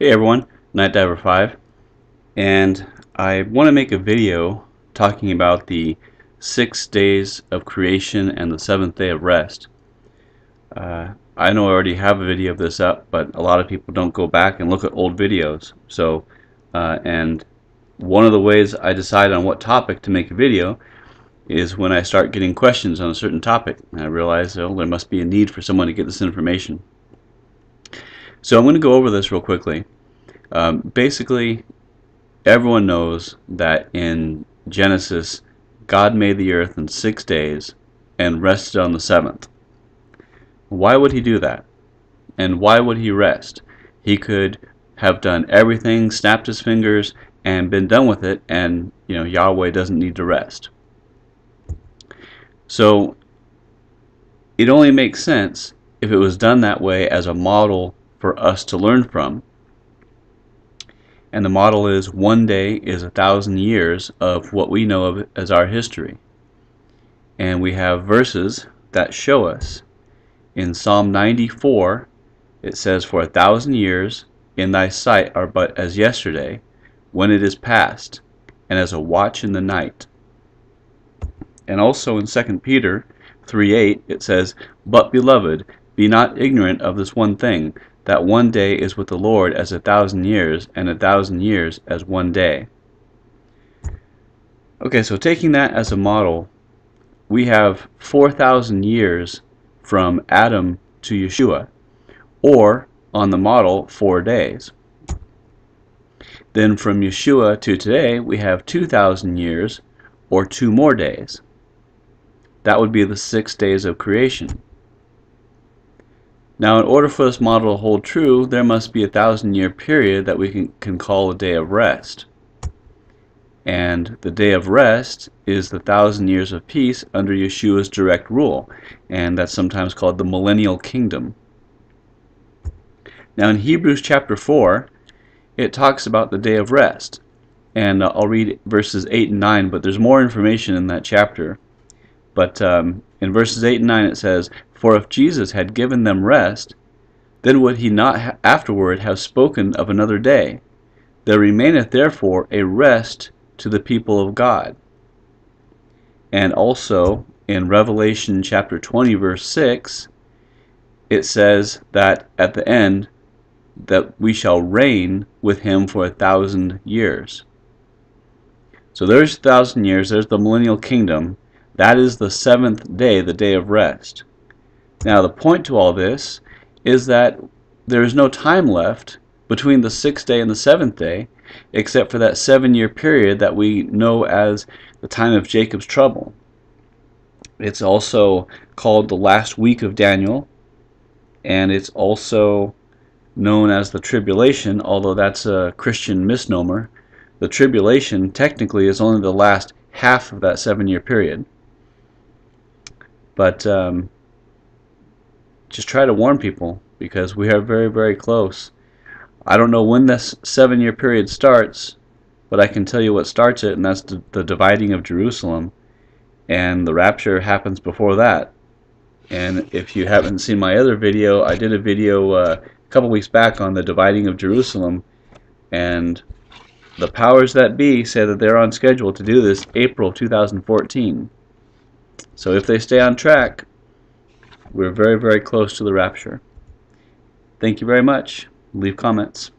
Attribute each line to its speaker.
Speaker 1: Hey everyone, Night Diver 5 and I want to make a video talking about the six days of creation and the seventh day of rest. Uh, I know I already have a video of this up but a lot of people don't go back and look at old videos so uh, and one of the ways I decide on what topic to make a video is when I start getting questions on a certain topic and I realize oh, there must be a need for someone to get this information. So I'm going to go over this real quickly. Um, basically, everyone knows that in Genesis, God made the earth in six days and rested on the seventh. Why would he do that? And why would he rest? He could have done everything, snapped his fingers, and been done with it, and you know Yahweh doesn't need to rest. So it only makes sense if it was done that way as a model for us to learn from. And the model is one day is a thousand years of what we know of as our history. And we have verses that show us. In Psalm 94, it says, For a thousand years in thy sight are but as yesterday, when it is past, and as a watch in the night. And also in 2 Peter 3:8 it says, But beloved, be not ignorant of this one thing, that one day is with the Lord as a thousand years, and a thousand years as one day. Okay, so taking that as a model, we have 4,000 years from Adam to Yeshua, or on the model, four days. Then from Yeshua to today, we have 2,000 years, or two more days. That would be the six days of creation. Now in order for this model to hold true, there must be a thousand year period that we can, can call a day of rest. And the day of rest is the thousand years of peace under Yeshua's direct rule. And that's sometimes called the millennial kingdom. Now in Hebrews chapter 4, it talks about the day of rest. And uh, I'll read verses 8 and 9, but there's more information in that chapter. But um, in verses 8 and 9 it says, for if Jesus had given them rest, then would he not afterward have spoken of another day? There remaineth therefore a rest to the people of God. And also in Revelation chapter 20 verse 6, it says that at the end that we shall reign with him for a thousand years. So there's a thousand years, there's the millennial kingdom. That is the seventh day, the day of rest. Now the point to all this is that there is no time left between the sixth day and the seventh day except for that seven year period that we know as the time of Jacob's trouble. It's also called the last week of Daniel and it's also known as the tribulation although that's a Christian misnomer. The tribulation technically is only the last half of that seven year period. But um, just try to warn people because we are very, very close. I don't know when this seven year period starts, but I can tell you what starts it, and that's the, the dividing of Jerusalem. And the rapture happens before that. And if you haven't seen my other video, I did a video uh, a couple weeks back on the dividing of Jerusalem. And the powers that be say that they're on schedule to do this April 2014. So if they stay on track, we're very, very close to the rapture. Thank you very much. Leave comments.